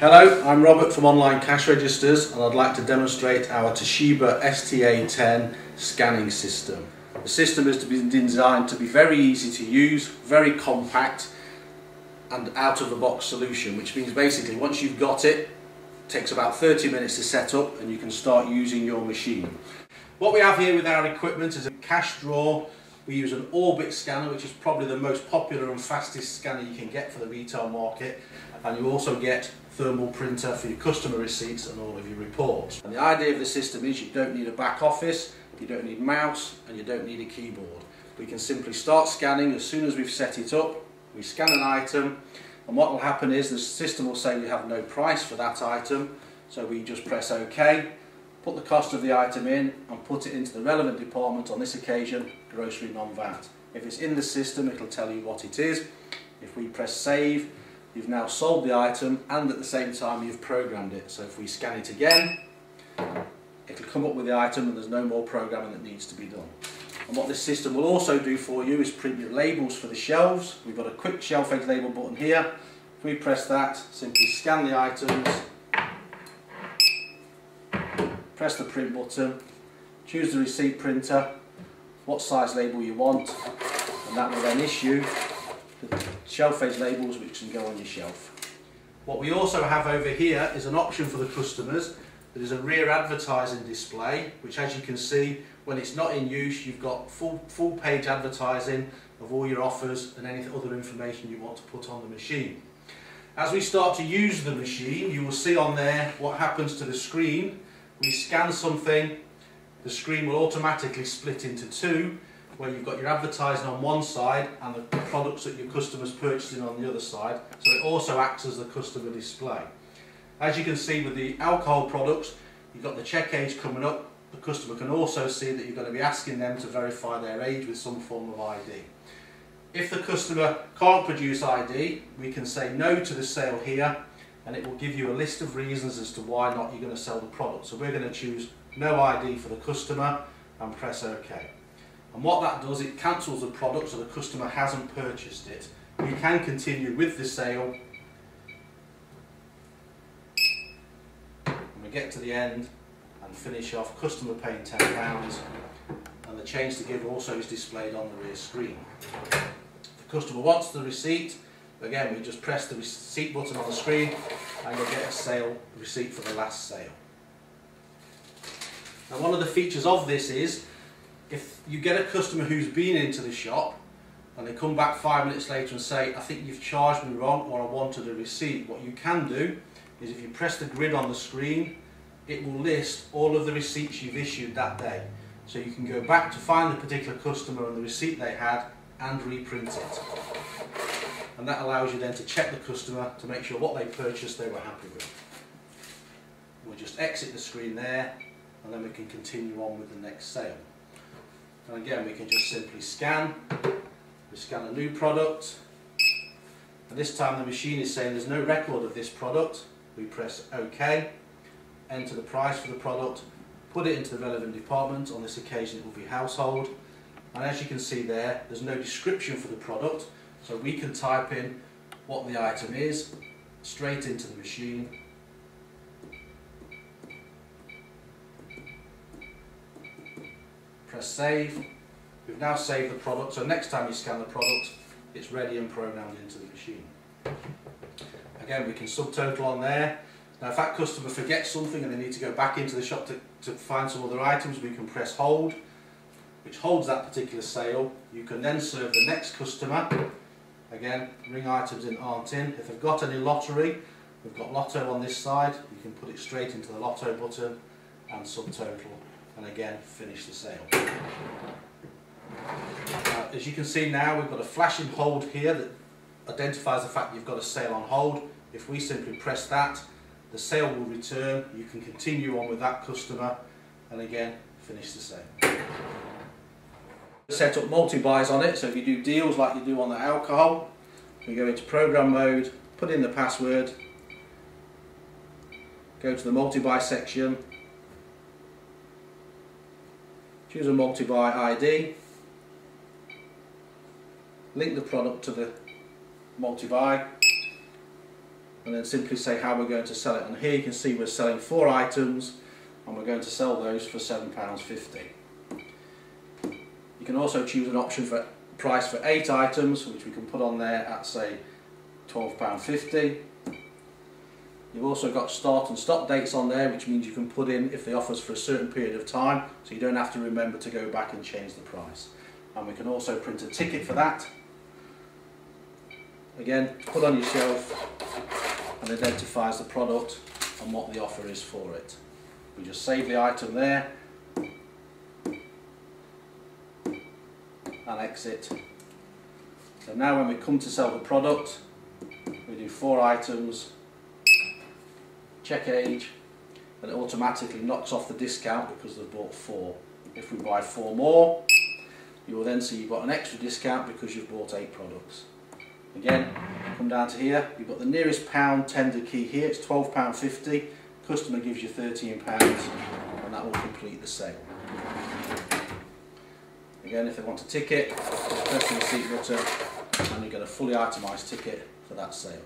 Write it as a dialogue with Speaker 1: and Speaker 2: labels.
Speaker 1: Hello, I'm Robert from Online Cash Registers and I'd like to demonstrate our Toshiba STA10 scanning system. The system is designed to be very easy to use, very compact and out of the box solution which means basically once you've got it, it takes about 30 minutes to set up and you can start using your machine. What we have here with our equipment is a cash drawer. We use an Orbit scanner which is probably the most popular and fastest scanner you can get for the retail market and you also get thermal printer for your customer receipts and all of your reports. And the idea of the system is you don't need a back office, you don't need a mouse and you don't need a keyboard. We can simply start scanning as soon as we've set it up. We scan an item and what will happen is the system will say we have no price for that item so we just press OK, put the cost of the item in and put it into the relevant department, on this occasion grocery non-VAT. If it's in the system it'll tell you what it is. If we press save you've now sold the item and at the same time you've programmed it. So if we scan it again, it'll come up with the item and there's no more programming that needs to be done. And what this system will also do for you is print your labels for the shelves. We've got a quick shelf edge label button here. If we press that, simply scan the items, press the print button, choose the receipt printer, what size label you want, and that will then issue shelf edge labels which can go on your shelf. What we also have over here is an option for the customers that is a rear advertising display which as you can see when it's not in use you've got full, full page advertising of all your offers and any other information you want to put on the machine. As we start to use the machine you will see on there what happens to the screen. We scan something, the screen will automatically split into two where you've got your advertising on one side and the products that your customers purchasing on the other side. So it also acts as the customer display. As you can see with the alcohol products, you've got the check age coming up. The customer can also see that you're going to be asking them to verify their age with some form of ID. If the customer can't produce ID, we can say no to the sale here and it will give you a list of reasons as to why not you're going to sell the product. So we're going to choose no ID for the customer and press OK. And what that does, it cancels the product so the customer hasn't purchased it. You can continue with the sale. And we get to the end and finish off customer paying £10 and the change to give also is displayed on the rear screen. If the customer wants the receipt, again we just press the receipt button on the screen and you'll get a sale receipt for the last sale. Now one of the features of this is if you get a customer who's been into the shop and they come back five minutes later and say, I think you've charged me wrong or I wanted a receipt, what you can do is if you press the grid on the screen, it will list all of the receipts you've issued that day. So you can go back to find the particular customer and the receipt they had and reprint it. And that allows you then to check the customer to make sure what they purchased they were happy with. We'll just exit the screen there and then we can continue on with the next sale. And again, we can just simply scan. We scan a new product. And this time the machine is saying there's no record of this product. We press OK, enter the price for the product, put it into the relevant department. On this occasion it will be household. And as you can see there, there's no description for the product. So we can type in what the item is straight into the machine save. We've now saved the product, so next time you scan the product, it's ready and programmed into the machine. Again, we can subtotal on there. Now if that customer forgets something and they need to go back into the shop to, to find some other items, we can press hold, which holds that particular sale. You can then serve the next customer. Again, ring items in aren't in. If they've got any lottery, we've got lotto on this side, you can put it straight into the lotto button and subtotal and again finish the sale. Uh, as you can see now we've got a flashing hold here that identifies the fact you've got a sale on hold. If we simply press that the sale will return, you can continue on with that customer and again finish the sale. Set up multi-buys on it so if you do deals like you do on the alcohol we go into program mode, put in the password, go to the multi-buy section choose a multi-buy ID, link the product to the multi-buy, and then simply say how we're going to sell it. And here you can see we're selling four items and we're going to sell those for £7.50. You can also choose an option for price for eight items, which we can put on there at say £12.50. You've also got start and stop dates on there, which means you can put in if the offer's for a certain period of time, so you don't have to remember to go back and change the price. And we can also print a ticket for that. Again, put on your shelf and identifies the product and what the offer is for it. We just save the item there and exit. So now when we come to sell the product, we do four items, check age, and it automatically knocks off the discount because they've bought four. If we buy four more, you will then see you've got an extra discount because you've bought eight products. Again, come down to here, you've got the nearest pound tender key here, it's £12.50, customer gives you £13 and that will complete the sale. Again, if they want a ticket, press the receipt button and you get a fully itemised ticket for that sale.